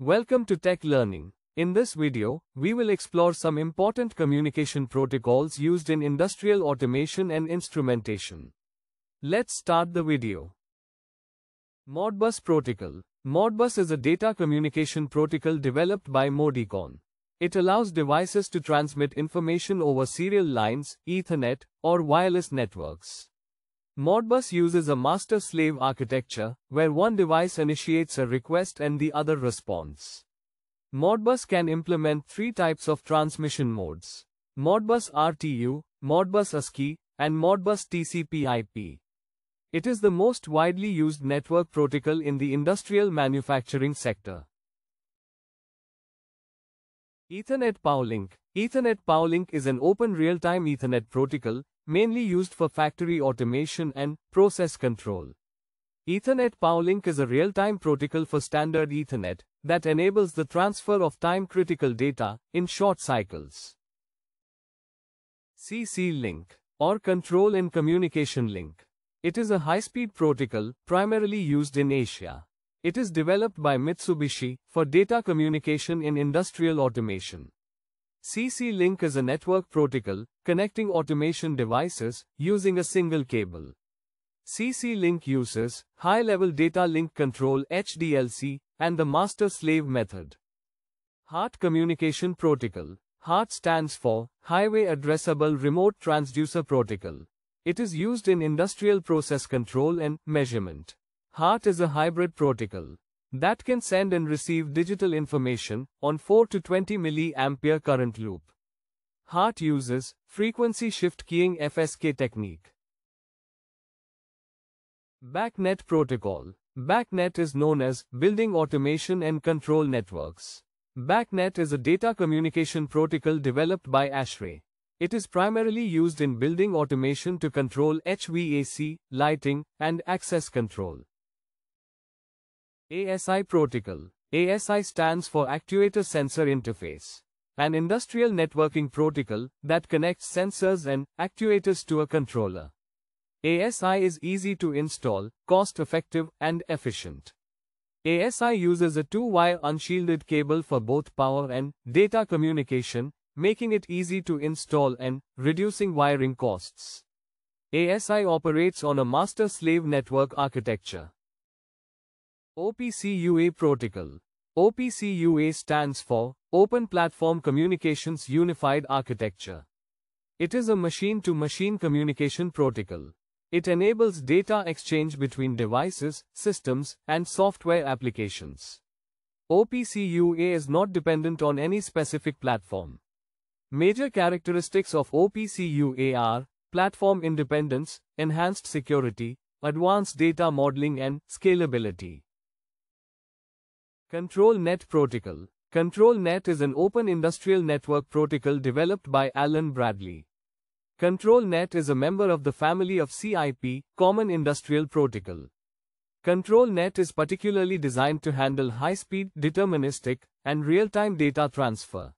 Welcome to Tech Learning. In this video, we will explore some important communication protocols used in industrial automation and instrumentation. Let's start the video. Modbus Protocol Modbus is a data communication protocol developed by Modicon. It allows devices to transmit information over serial lines, Ethernet, or wireless networks. Modbus uses a master-slave architecture, where one device initiates a request and the other responds. Modbus can implement three types of transmission modes. Modbus RTU, Modbus ASCII, and Modbus TCP/IP. It is the most widely used network protocol in the industrial manufacturing sector. Ethernet PowerLink Ethernet PowerLink is an open real-time Ethernet protocol mainly used for factory automation and process control. Ethernet PowerLink is a real-time protocol for standard Ethernet that enables the transfer of time-critical data in short cycles. CC Link or Control and Communication Link. It is a high-speed protocol primarily used in Asia. It is developed by Mitsubishi for data communication in industrial automation. CC Link is a network protocol connecting automation devices using a single cable. CC Link uses High Level Data Link Control HDLC and the Master Slave method. HART Communication Protocol HART stands for Highway Addressable Remote Transducer Protocol. It is used in industrial process control and measurement. HART is a hybrid protocol that can send and receive digital information on 4 to 20 mA current loop. HART uses frequency shift keying FSK technique. BACnet protocol. BACnet is known as Building Automation and Control Networks. BACnet is a data communication protocol developed by ASHRAE. It is primarily used in building automation to control HVAC, lighting, and access control. ASI Protocol. ASI stands for Actuator Sensor Interface. An industrial networking protocol that connects sensors and actuators to a controller. ASI is easy to install, cost-effective, and efficient. ASI uses a two-wire unshielded cable for both power and data communication, making it easy to install and reducing wiring costs. ASI operates on a master-slave network architecture. OPC-UA Protocol. OPC-UA stands for Open Platform Communications Unified Architecture. It is a machine-to-machine -machine communication protocol. It enables data exchange between devices, systems, and software applications. OPC-UA is not dependent on any specific platform. Major characteristics of OPC-UA are platform independence, enhanced security, advanced data modeling and scalability. Control Net Protocol Control Net is an open industrial network protocol developed by Allen Bradley. Control Net is a member of the family of CIP, Common Industrial Protocol. Control Net is particularly designed to handle high-speed, deterministic, and real-time data transfer,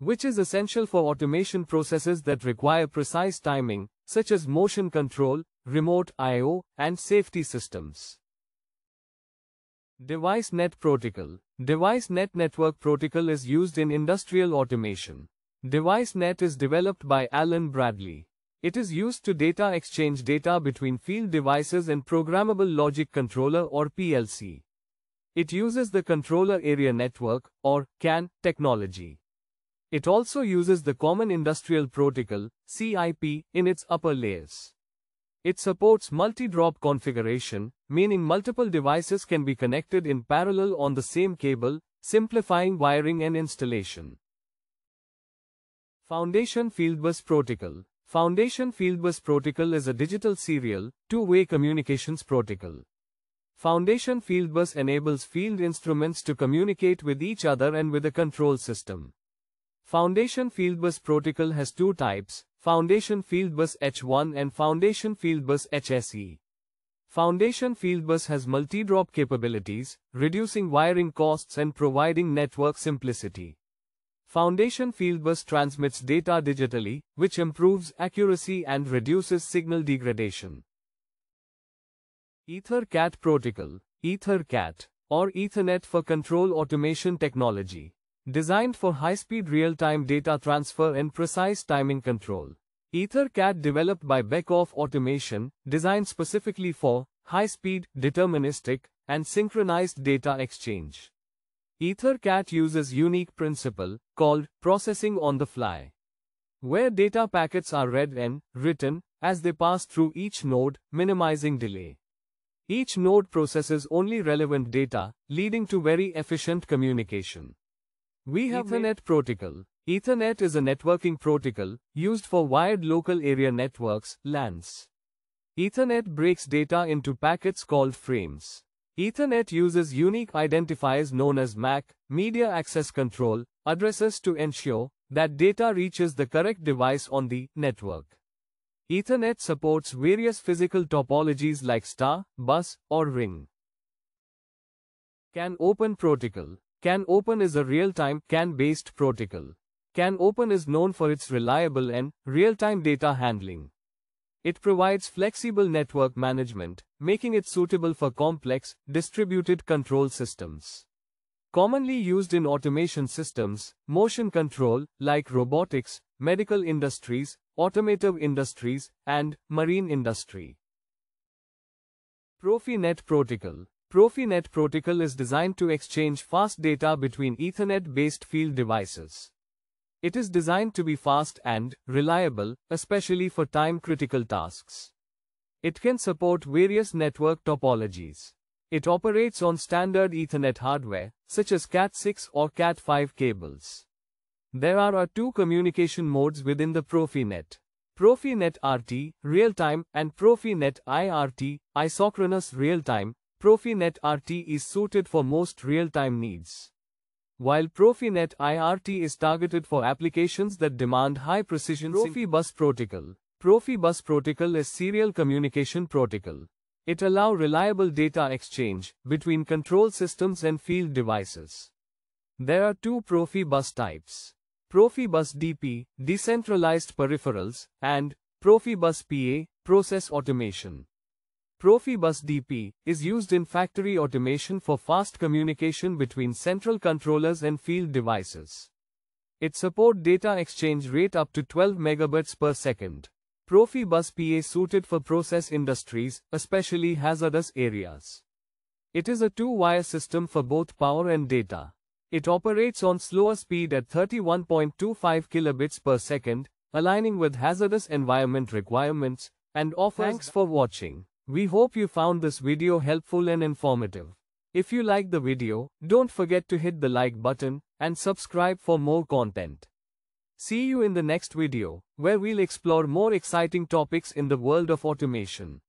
which is essential for automation processes that require precise timing, such as motion control, remote I.O., and safety systems. Device Net Protocol Device Net Network Protocol is used in industrial automation. Device Net is developed by Allen Bradley. It is used to data exchange data between field devices and Programmable Logic Controller or PLC. It uses the Controller Area Network or CAN technology. It also uses the Common Industrial Protocol CIP in its upper layers. It supports multi-drop configuration, meaning multiple devices can be connected in parallel on the same cable, simplifying wiring and installation. Foundation Fieldbus Protocol Foundation Fieldbus Protocol is a digital serial, two-way communications protocol. Foundation Fieldbus enables field instruments to communicate with each other and with a control system. Foundation Fieldbus Protocol has two types, Foundation Fieldbus H1 and Foundation Fieldbus HSE. Foundation Fieldbus has multi-drop capabilities, reducing wiring costs and providing network simplicity. Foundation Fieldbus transmits data digitally, which improves accuracy and reduces signal degradation. EtherCAT Protocol EtherCAT or Ethernet for control automation technology. Designed for high-speed real-time data transfer and precise timing control. EtherCAT developed by Beckhoff Automation, designed specifically for high-speed, deterministic, and synchronized data exchange. EtherCAT uses unique principle called processing on the fly, where data packets are read and written as they pass through each node, minimizing delay. Each node processes only relevant data, leading to very efficient communication. We have the Ethernet Protocol. Ethernet is a networking protocol used for wired local area networks, LANs. Ethernet breaks data into packets called frames. Ethernet uses unique identifiers known as MAC, Media Access Control, addresses to ensure that data reaches the correct device on the network. Ethernet supports various physical topologies like star, bus, or ring. CAN Open Protocol CAN Open is a real-time CAN-based protocol. CAN Open is known for its reliable and real-time data handling. It provides flexible network management, making it suitable for complex, distributed control systems. Commonly used in automation systems, motion control, like robotics, medical industries, automotive industries, and marine industry. Profinet Protocol Profinet protocol is designed to exchange fast data between Ethernet-based field devices. It is designed to be fast and reliable, especially for time-critical tasks. It can support various network topologies. It operates on standard Ethernet hardware, such as Cat6 or Cat5 cables. There are two communication modes within the Profinet. Profinet RT, real-time, and Profinet IRT, isochronous real-time, Profinet RT is suited for most real-time needs. While Profinet IRT is targeted for applications that demand high precision Profibus protocol. Profibus protocol is serial communication protocol. It allows reliable data exchange between control systems and field devices. There are two Profibus types. Profibus DP, decentralized peripherals, and Profibus PA, process automation. Profibus DP is used in factory automation for fast communication between central controllers and field devices. It support data exchange rate up to 12 megabits per second. Profibus PA suited for process industries, especially hazardous areas. It is a two-wire system for both power and data. It operates on slower speed at 31.25 kilobits per second, aligning with hazardous environment requirements, and offers. Thanks for watching. We hope you found this video helpful and informative. If you like the video, don't forget to hit the like button and subscribe for more content. See you in the next video, where we'll explore more exciting topics in the world of automation.